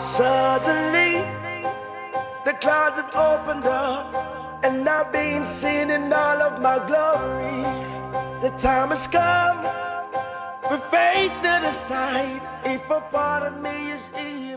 Suddenly, the clouds have opened up, and I've been seen in all of my glory. The time has come for faith to decide if a part of me is evil.